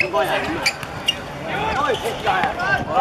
你过来，过